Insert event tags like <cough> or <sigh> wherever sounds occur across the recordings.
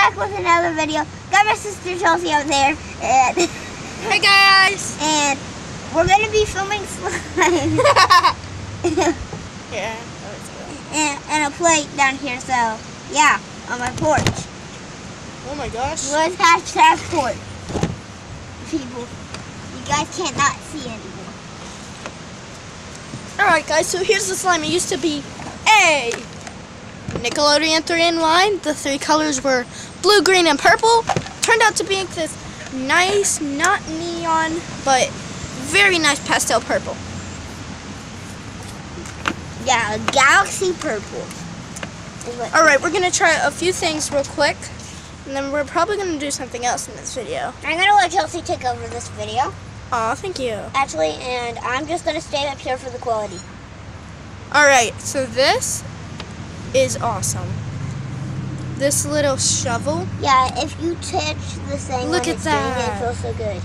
back with another video. Got my sister Chelsea up there, and <laughs> Hey guys! <laughs> and we're gonna be filming slime <laughs> Yeah. and, and a plate down here. So yeah, on my porch. Oh my gosh. Let's hashtag porch. People, you guys cannot see anymore. Alright guys, so here's the slime. It used to be A. Nickelodeon 3 in line. The three colors were blue, green, and purple. Turned out to be this nice, not neon, but very nice pastel purple. Yeah, a galaxy purple. Alright, we're gonna try a few things real quick. And then we're probably gonna do something else in this video. I'm gonna let Chelsea take over this video, Aw, thank you. actually, and I'm just gonna stay up here for the quality. Alright, so this is awesome. This little shovel. Yeah, if you touch the thing Look at it's doing it, that. it feels so good.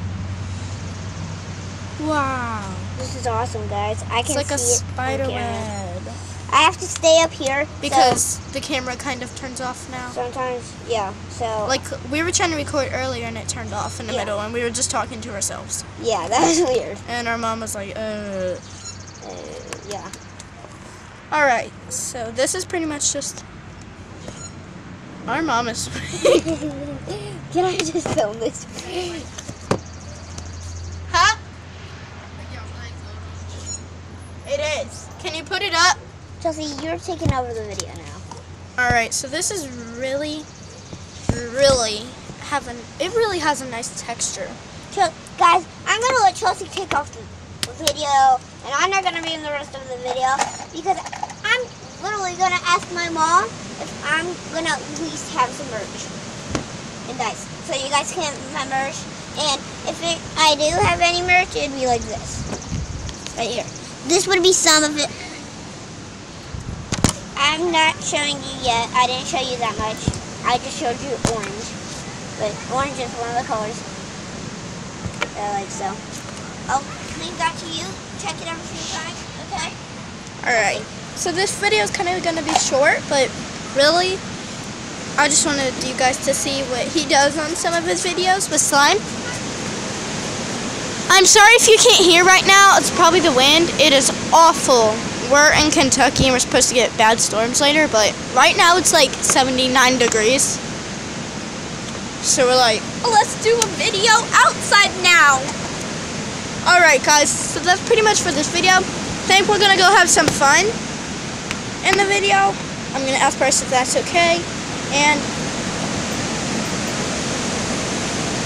Wow. This is awesome, guys. I It's can like a see it on spider camera. web. I have to stay up here so Because the camera kind of turns off now. sometimes, yeah. So Like we were trying to record earlier and it turned off in the Yeah. middle and we were just talking to ourselves. yeah, <laughs> that was weird. And our mom was like, uh. Uh, yeah. Alright, so this is pretty much just. Our mom is. <laughs> Can I just film this? huh? It is. Can you put it up? Chelsea, you're taking over the video now. Alright, so this is really, really having. It really has a nice texture. Guys, I'm gonna let Chelsea take off the video, and I'm not gonna be in the rest of the video because I'm literally gonna ask my mom I'm gonna at least have some merch and dice, so you guys can my merch. And if it, I do have any merch, it'd be like this, right here. This would be some of it. I'm not showing you yet. I didn't show you that much. I just showed you orange, but orange is one of the colors. I like so. I'll leave that to you. Check it every few times, okay? Alright, so this video is kind of going to be short, but really, I just wanted you guys to see what he does on some of his videos with slime. I'm sorry if you can't hear right now. It's probably the wind. It is awful. We're in Kentucky and we're supposed to get bad storms later, but right now it's like 79 degrees. So we're like, let's do a video outside now. Alright guys, so that's pretty much for this video. I think we're gonna go have some fun in the video. I'm gonna ask Brice if that's okay. And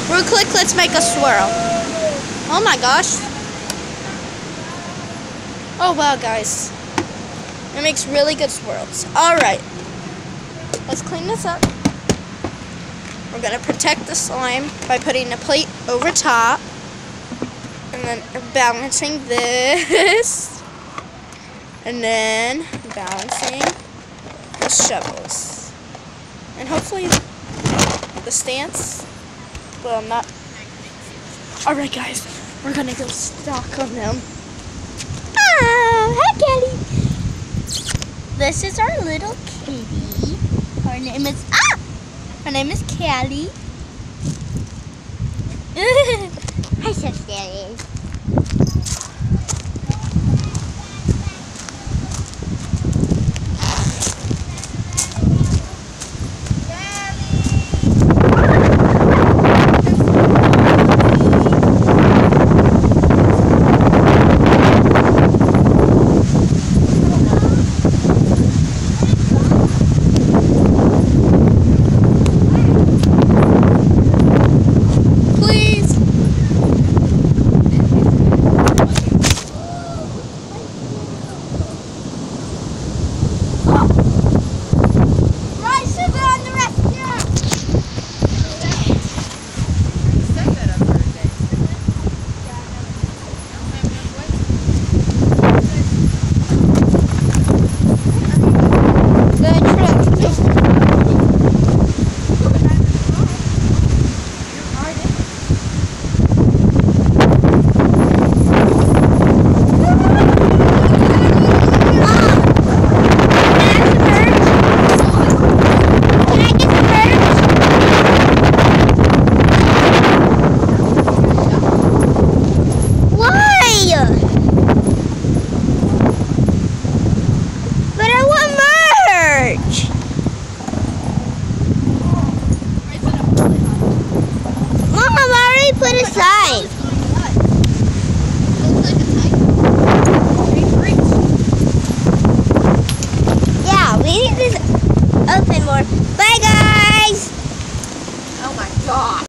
real quick, let's make a swirl. Oh my gosh. Oh wow guys. It makes really good swirls. Alright. Let's clean this up. We're gonna protect the slime by putting a plate over top. And then balancing this. <laughs> And then balancing shovels. And hopefully the stance will not. Alright guys, we're gonna go stock on them. Ah, hi Kelly. This is our little kitty. Her name is ah. Her name is Kelly. <laughs> Hi, Daddy.